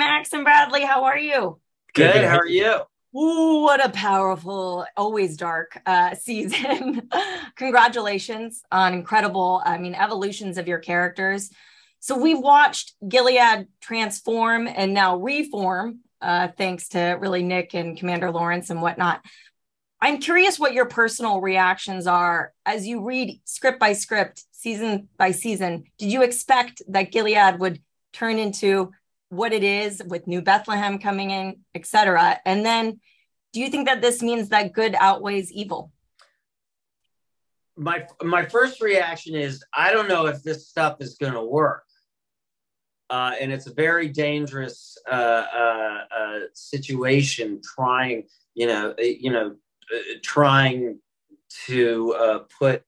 Max and Bradley. How are you? Good. How are you? Ooh, what a powerful, always dark uh, season. Congratulations on incredible, I mean, evolutions of your characters. So we've watched Gilead transform and now reform, uh, thanks to really Nick and Commander Lawrence and whatnot. I'm curious what your personal reactions are as you read script by script, season by season. Did you expect that Gilead would turn into what it is with New Bethlehem coming in, et cetera? And then do you think that this means that good outweighs evil? My my first reaction is I don't know if this stuff is going to work. Uh, and it's a very dangerous uh, uh, uh situation trying, you know, you know, uh, trying to uh, put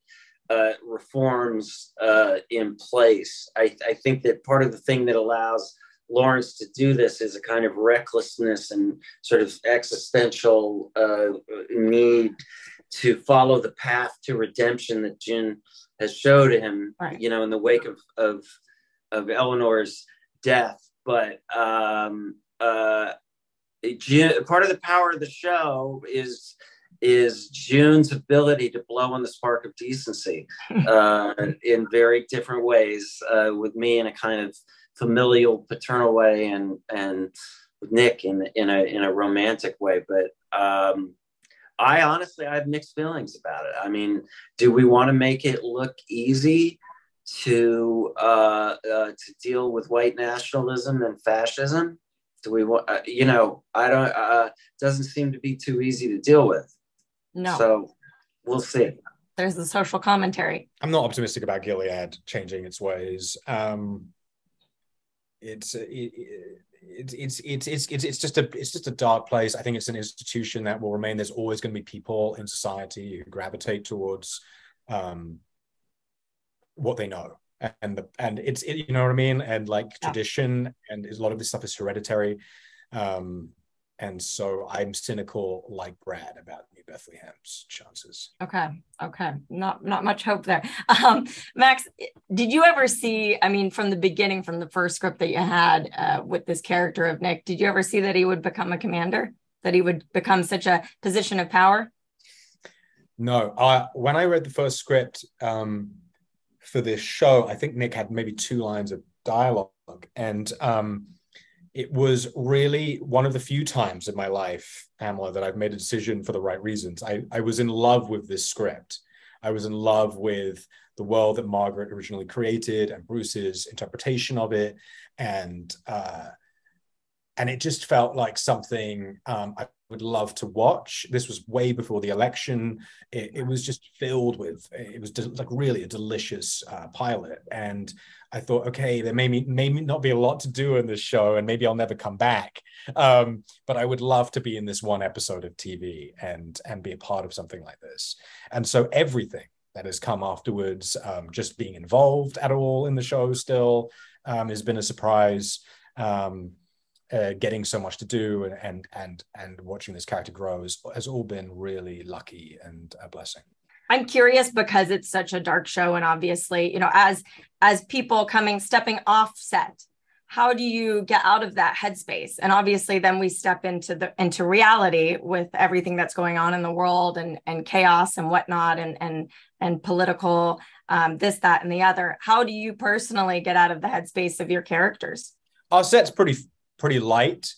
uh, reforms uh, in place. I, I, think that part of the thing that allows Lawrence to do this is a kind of recklessness and sort of existential uh, need to follow the path to redemption that June has showed him, right. you know, in the wake of, of, of Eleanor's death. But um, uh, June, part of the power of the show is is June's ability to blow on the spark of decency uh, in very different ways uh, with me in a kind of familial, paternal way, and and with Nick in in a in a romantic way. But um, I honestly I have mixed feelings about it. I mean, do we want to make it look easy to uh, uh, to deal with white nationalism and fascism? Do we want? Uh, you know, I don't. Uh, doesn't seem to be too easy to deal with. No. So we'll see. There's the social commentary. I'm not optimistic about Gilead changing its ways. Um, it's it, it, it's it's it's it's it's just a it's just a dark place. I think it's an institution that will remain. There's always going to be people in society who gravitate towards um, what they know, and the and it's it, you know what I mean, and like yeah. tradition, and a lot of this stuff is hereditary. Um, and so I'm cynical like Brad about New Bethlehem's chances. Okay, okay, not not much hope there. Um, Max, did you ever see? I mean, from the beginning, from the first script that you had uh, with this character of Nick, did you ever see that he would become a commander? That he would become such a position of power? No, I when I read the first script um, for this show, I think Nick had maybe two lines of dialogue, and um, it was really one of the few times in my life, Pamela, that I've made a decision for the right reasons. I, I was in love with this script. I was in love with the world that Margaret originally created and Bruce's interpretation of it. And uh, and it just felt like something um, I would love to watch. This was way before the election. It, it was just filled with, it was de- like really a delicious uh, pilot. And I thought, okay, there may, be, may not be a lot to do in this show, and maybe I'll never come back. Um, but I would love to be in this one episode of TV and and be a part of something like this. And so everything that has come afterwards, um, just being involved at all in the show still, um, has been a surprise. Um, uh, getting so much to do and and and and watching this character grow has, has all been really lucky and a blessing. I'm curious because it's such a dark show, and obviously, you know, as as people coming stepping off set, how do you get out of that headspace? And obviously, then we step into the into reality with everything that's going on in the world and and chaos and whatnot, and and and political um, this, that, and the other. How do you personally get out of the headspace of your characters? Our set's pretty pretty light.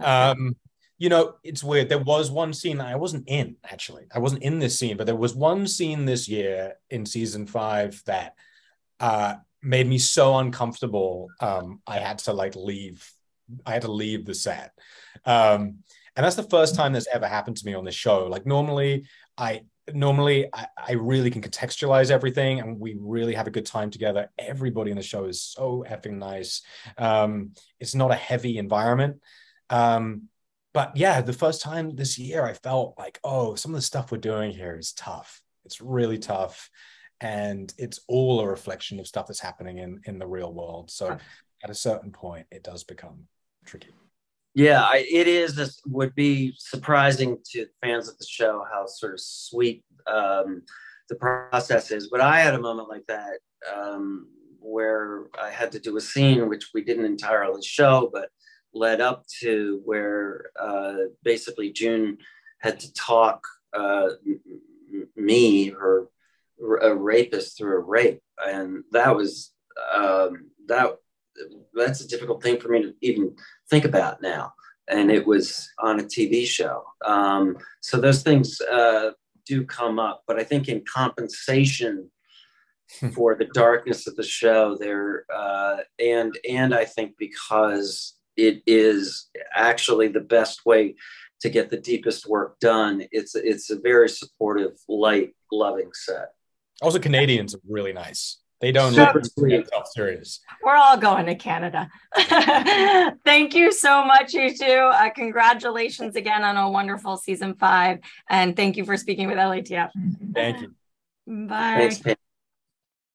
Okay. Um, you know, it's weird. There was one scene that I wasn't in, actually. I wasn't in this scene, but there was one scene this year in season five that uh, made me so uncomfortable. Um, I had to like leave. I had to leave the set. Um, and that's the first time that's ever happened to me on this show. Like normally, I normally I, I, really can contextualize everything and we really have a good time together. Everybody in the show is so effing nice. Um, it's not a heavy environment. Um, but yeah the first time this year i felt like oh some of the stuff we're doing here is tough. It's really tough. And it's all a reflection of stuff that's happening in in the real world. So at a certain point it does become tricky yeah, I, it is. This would be surprising to fans of the show how sort of sweet um, the process is. But I had a moment like that um, where I had to do a scene which we didn't entirely show, but led up to where uh, basically June had to talk uh, me, her a rapist, through a rape, and that was um, that. That's a difficult thing for me to even think about now. And it was on a TV show. Um, so those things uh, do come up, but I think in compensation for the darkness of the show there uh, and and i think because it is actually the best way to get the deepest work done it's it's a very supportive light loving set also canadians are really nice they don't Super sweet. serious. We're all going to Canada. Thank you so much, you two. Uh, congratulations again on a wonderful season five. And thank you for speaking with LATF. Thank you. Bye. Thanks,